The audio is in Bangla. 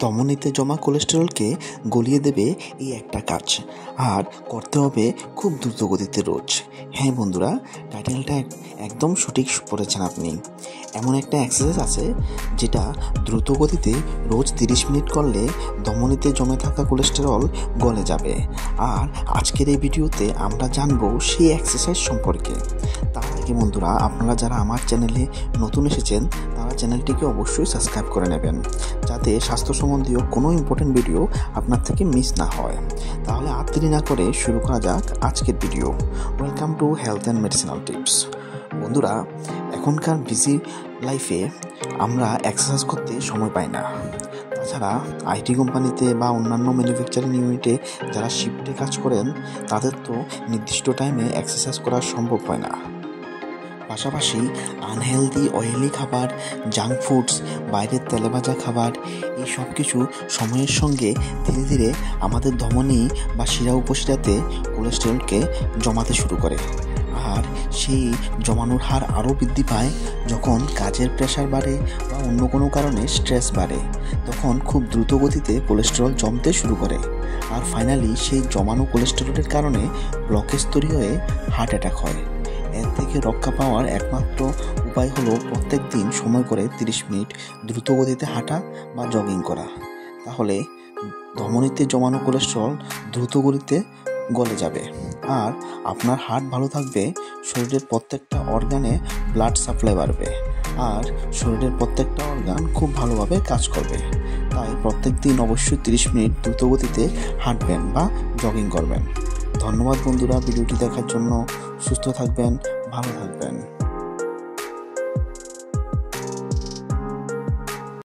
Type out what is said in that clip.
ধমনীতে জমা কোলেস্টেরলকে গলিয়ে দেবে এই একটা কাজ। আর করতে হবে খুব দ্রুত গতিতে রোজ। হ্যাঁ বন্ধুরা, টাইটেলটা একদম সঠিক পড়েছেন আপনি। এমন একটা এক্সারসাইজ আছে যেটা দ্রুত গতিতে রোজ তিরিশ মিনিট করলে ধমনীতে জমে থাকা কোলেস্টেরল গলে যাবে। আর আজকের এই ভিডিওতে আমরা জানব সেই এক্সারসাইজ সম্পর্কে। তার বন্ধুরা, আপনারা যারা আমার চ্যানেলে নতুন এসেছেন, তারা চ্যানেলটিকে অবশ্যই সাবস্ক্রাইব করে নেবেন, যাতে স্বাস্থ্য সম্বন্ধীয় কোনো ইম্পর্টেন্ট ভিডিও আপনার থেকে মিস না হয়। তাহলে আর দেরি না করে শুরু করা যাক আজকের video welcome to health and medicinal tips বন্ধুরা, এখনকার বিজি লাইফে আমরা এক্সারসাইজ করতে সময় পাই না। তাছাড়া আইটি কোম্পানিতে বা অন্যান্য ম্যানুফ্যাকচারিং ইউনিটে যারা শিফটে কাজ করেন, তাদের তো নির্দিষ্ট টাইমে এক্সারসাইজ করা সম্ভব হয় না। পাশাপাশি আনহেলদি অয়েলি খাবার জাঙ্ক ফুডস বাইরের তেলে ভাজা খাবার, এই সব কিছু সময়ের সঙ্গে ধীরে ধীরে আমাদের ধমনী বা শিরা উপশিরাতে কোলেস্টেরলকে জমাতে শুরু করে। আর সেই জমানোর হার আরও বৃদ্ধি পায় যখন কাজের প্রেশার বাড়ে বা অন্য কোনো কারণে স্ট্রেস বাড়ে, তখন খুব দ্রুত গতিতে কোলেস্টেরল জমতে শুরু করে। আর ফাইনালি সেই জমানো কোলেস্টেরলের কারণে ব্লকেজ তৈরি হয়ে হার্ট অ্যাটাক হয়। এর থেকে রক্ষা পাওয়ার একমাত্র উপায় হলো প্রত্যেক দিন সময় করে তিরিশ মিনিট দ্রুত গতিতে হাঁটা বা জগিং করা। তাহলে ধমনীতে জমানো কোলেস্ট্রল দ্রুত গতিতে গলে যাবে। আর আপনার হার্ট ভালো থাকবে, শরীরের প্রত্যেকটা অর্গানে ব্লাড সাপ্লাই বাড়বে। আর শরীরের প্রত্যেকটা অর্গান খুব ভালোভাবে কাজ করবে। তাই প্রত্যেক দিন অবশ্যই তিরিশ মিনিট দ্রুত গতিতে হাঁটবেন বা জগিং করবেন। ধন্যবাদ বন্ধুরা ভিডিওটি দেখার জন্য সুস্থ থাকবেন ভালো থাকবেন।